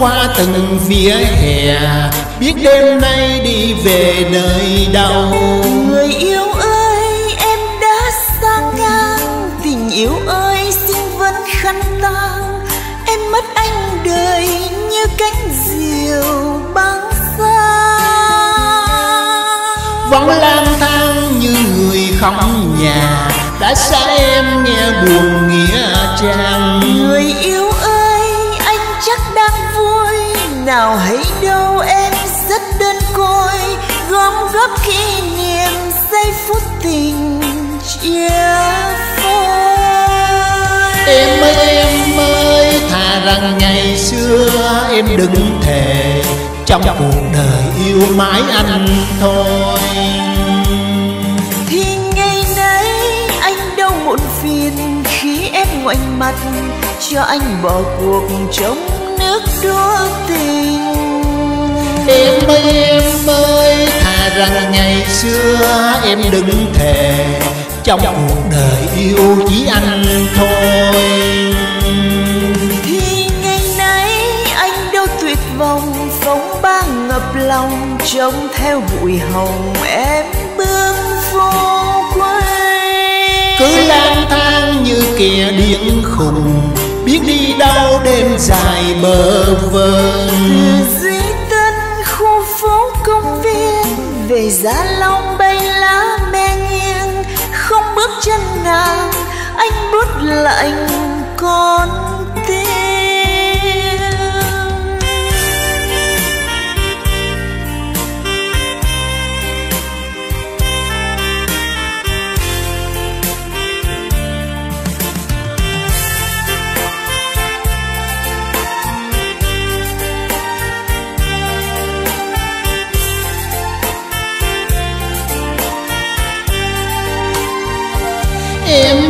qua từng vỉa hè. Biết đêm nay đi về nơi đâu. Người yêu ơi em đã sang ngang. Tình yêu ơi xin vẫn khăn tang. Em mất anh đời như cánh diều băng xa vẫn lang thang như người không nhà. Đã xa em nghe buồn nghĩa trang. Người yêu nào hay đâu em rất đơn côi gom góp kỷ niệm giây phút tình chia phôi. Em ơi em ơi thà rằng ngày xưa em đừng thề trong cuộc đời yêu mãi anh thôi. Thì ngày nay anh đâu muộn phiền khi em ngoảnh mặt cho anh bỏ cuộc trong nước đua tình. Em ơi em ơi thà rằng ngày xưa em đừng thề trong cuộc đời yêu chỉ anh thôi. Thì ngày nay anh đâu tuyệt vọng phong ba ngập lòng trông theo bụi hồng em bước vô quê. Cứ lang thang như kẻ điên khùng biết đi đâu đêm dài bờ vơ từ tân khu phố công viên, về giá long bay lá me nghiêng. Không bước chân nàng anh bước lạnh con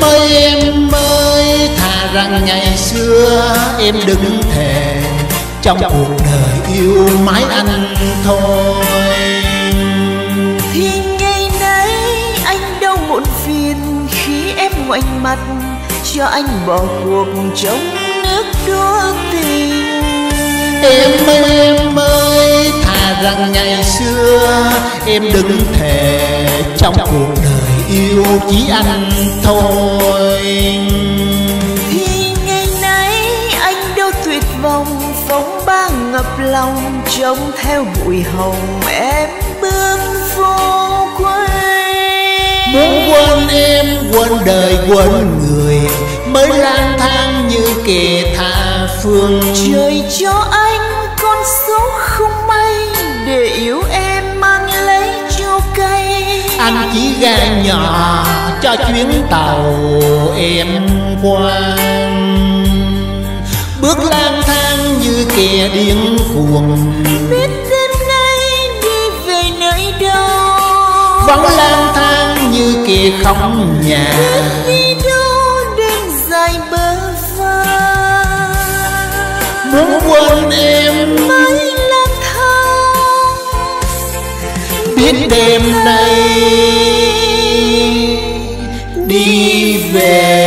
ơi em ơi thà rằng ngày xưa em đừng thề Trong cuộc đời yêu mãi anh thôi. Thì ngày nay anh đâu muộn phiền khi em ngoảnh mặt cho anh bỏ cuộc trong nước đua tình. Em ơi em ơi thà rằng ngày xưa em đừng thề Trong cuộc đời yêu chỉ anh thôi. Thì ngày nay anh đâu tuyệt vọng phong ba ngập lòng trông theo bụi hồng em bước vô quê Muốn quên em quên đời quên người Mới lang thang như kẻ tha phương. Trời cho anh chỉ gan nhỏ cho chuyến tàu em qua Bước lang thang như kẻ điên cuồng. Biết đêm nay đi về nơi đâu. Vẫn lang thang như kẻ không nhà. Đi đâu đêm dài bơ vơ. Muốn quên em. Mới lang thang. Biết đêm nay đi về nơi